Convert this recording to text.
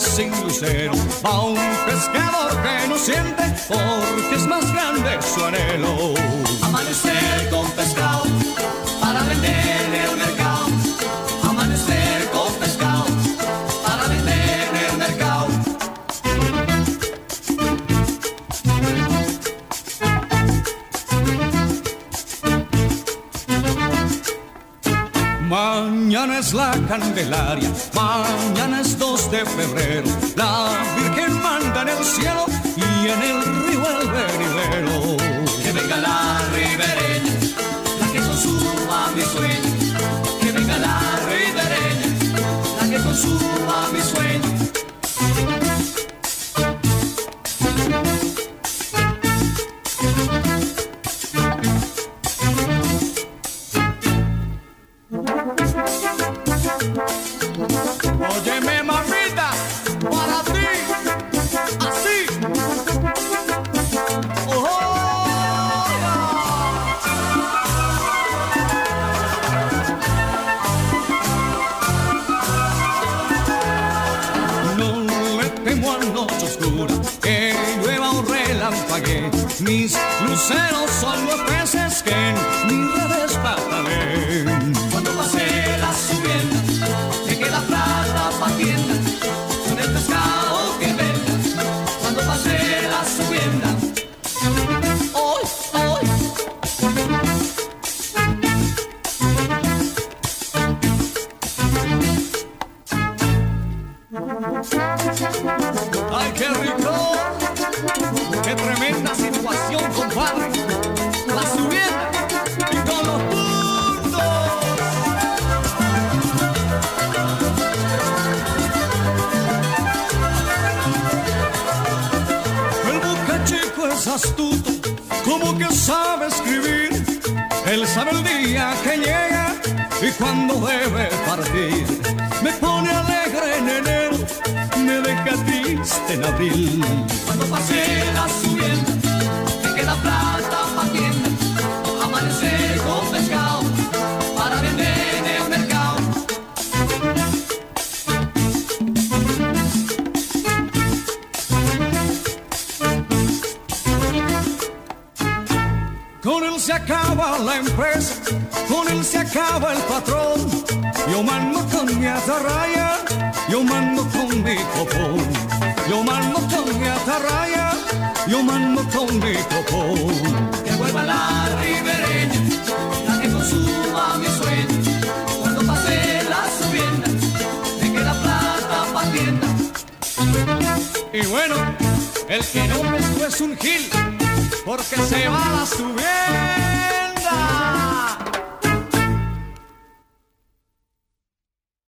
sin lucero a un pescador que no siente porque es más grande su anhelo. Amanecer con pescado para vender en el mercado. Amanecer con pescado para vender en el mercado. Mañana es la Candelaria, mañana es 2 de febrero. La Virgen manda en el cielo y en el río el venidero. Que venga la ribereña, la que consuma mi sueño. Que venga la ribereña, la que consuma mi sueño. Mis luceros son los peces que en mis redes patalen. Cuando pase la subienda, me queda plata pa' tienda. Con el pescado que venda, cuando pase la subienda. Hoy, hoy. ¡Ay, qué rico! ¡Qué tremenda situación, compadre! La subienda y con los puntos. El buque chico es astuto, como que sabe escribir. Él sabe el día que llega y cuándo debe partir. Me pone alegre en enero, me deja triste en abril. Cuando pase la se acaba la empresa, con él se acaba el patrón. Yo mando con mi atarraya, yo mando con mi copón. Yo mando con mi atarraya, yo mando con mi copón. Que vuelva la ribereña, la que consuma mi sueño. Cuando pase la subienda, me queda plata pa' tienda. Y bueno, el que no es un gil, porque se va a la subienda.